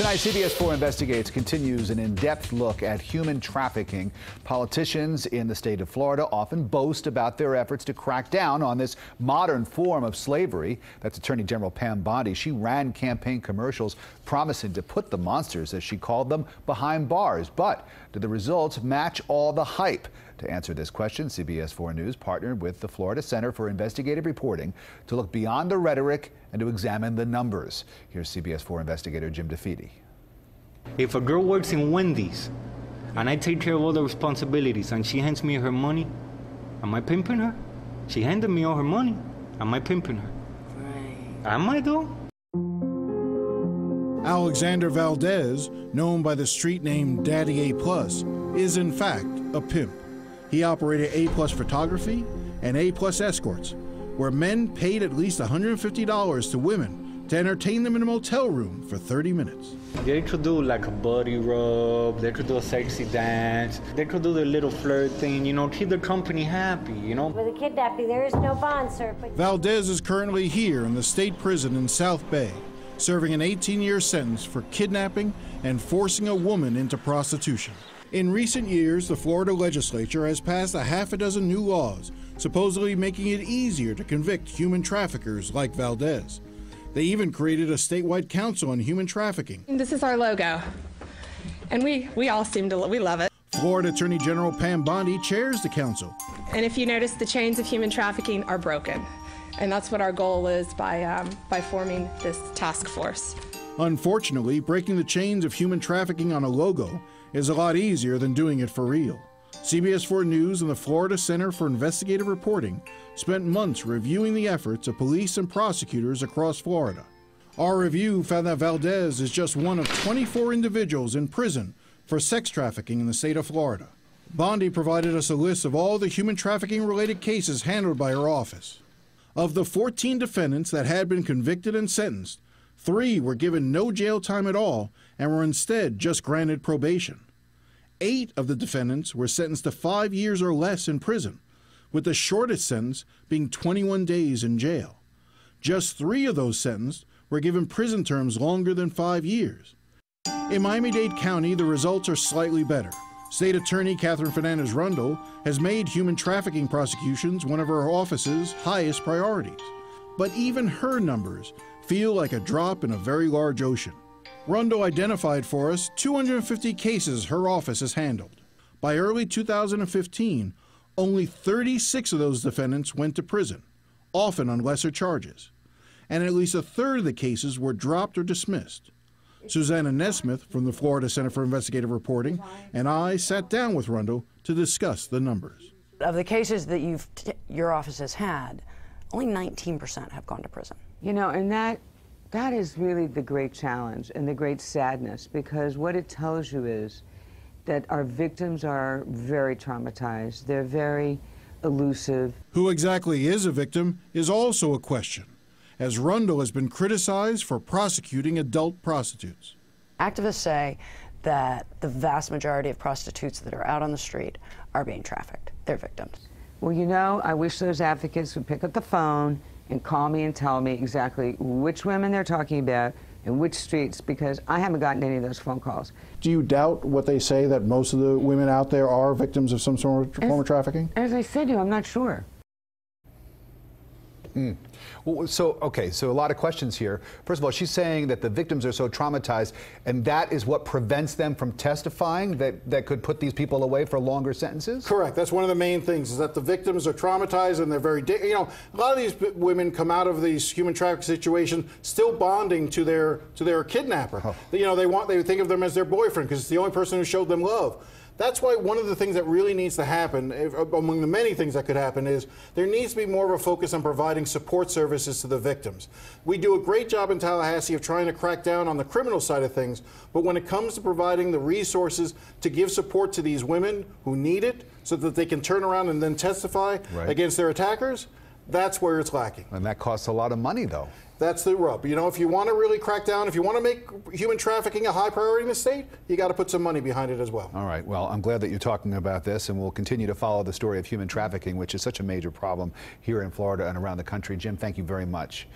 Tonight, CBS 4 Investigates continues an in depth look at human trafficking. Politicians in the state of Florida often boast about their efforts to crack down on this modern form of slavery. That's Attorney General Pam Bondi. She ran campaign commercials promising to put the monsters, as she called them, behind bars. But do the results match all the hype? To answer this question, CBS 4 News partnered with the Florida Center for Investigative Reporting to look beyond the rhetoric and to examine the numbers. Here's CBS 4 investigator Jim DeFede. If a girl works in Wendy's and I take care of all the responsibilities and she hands me her money, am I pimping her? She handed me all her money. Am I pimping her? Right. Am I though? Alexander Valdez, known by the street name Daddy A Plus, is in fact a pimp. He operated A Plus Photography and A Plus Escorts, where men paid at least $150 to women to entertain them in a motel room for 30 minutes. They could do like a body rub, they could do a sexy dance, they could do the little flirt thing, you know, keep the company happy, you know. With a kidnapping, there is no bond, sir. But Valdez is currently here in the state prison in South Bay, serving an 18 year sentence for kidnapping and forcing a woman into prostitution. In recent years, the Florida legislature has passed a half a dozen new laws, supposedly making it easier to convict human traffickers like Valdez. They even created a statewide council on human trafficking. This is our logo, and we, we all seem to we love it. Florida Attorney General Pam Bondi chairs the council. And if you notice, the chains of human trafficking are broken, and that's what our goal is by um, by forming this task force. Unfortunately, breaking the chains of human trafficking on a logo is a lot easier than doing it for real. CBS 4 News and the Florida Center for Investigative Reporting spent months reviewing the efforts of police and prosecutors across Florida. Our review found that Valdez is just one of 24 individuals in prison for sex trafficking in the state of Florida. Bondi provided us a list of all the human trafficking related cases handled by her office. Of the 14 defendants that had been convicted and sentenced, Three were given no jail time at all and were instead just granted probation. Eight of the defendants were sentenced to five years or less in prison, with the shortest sentence being 21 days in jail. Just three of those sentenced were given prison terms longer than five years. In Miami Dade County, the results are slightly better. State Attorney Katherine Fernandez Rundle has made human trafficking prosecutions one of her office's highest priorities. But even her numbers feel like a drop in a very large ocean. Rundle identified for us 250 cases her office has handled. By early 2015, only 36 of those defendants went to prison, often on lesser charges, and at least a third of the cases were dropped or dismissed. Susanna Nesmith from the Florida Center for Investigative Reporting and I sat down with Rundle to discuss the numbers. Of the cases that you've your office has had, only 19% have gone to prison. You know, and that that is really the great challenge and the great sadness because what it tells you is that our victims are very traumatized. They're very elusive. Who exactly is a victim is also a question, as Rundle has been criticized for prosecuting adult prostitutes. Activists say that the vast majority of prostitutes that are out on the street are being trafficked. They're victims. Well, you know, I wish those advocates would pick up the phone and call me and tell me exactly which women they're talking about and which streets because I haven't gotten any of those phone calls. Do you doubt what they say that most of the women out there are victims of some sort of form of trafficking? As I said to you, I'm not sure. Mm. Well, so, okay, so a lot of questions here. First of all, she's saying that the victims are so traumatized, and that is what prevents them from testifying, that, that could put these people away for longer sentences? Correct. That's one of the main things, is that the victims are traumatized and they're very, you know, a lot of these women come out of these human trafficking situations still bonding to their, to their kidnapper. Oh. You know, they want, they think of them as their boyfriend because it's the only person who showed them love. That's why one of the things that really needs to happen, if, uh, among the many things that could happen, is there needs to be more of a focus on providing support services to the victims. We do a great job in Tallahassee of trying to crack down on the criminal side of things, but when it comes to providing the resources to give support to these women who need it so that they can turn around and then testify right. against their attackers, that's where it's lacking. And that costs a lot of money, though. That's the rub. You know, if you want to really crack down, if you want to make human trafficking a high priority in the state, you got to put some money behind it as well. All right. Well, I'm glad that you're talking about this, and we'll continue to follow the story of human trafficking, which is such a major problem here in Florida and around the country. Jim, thank you very much.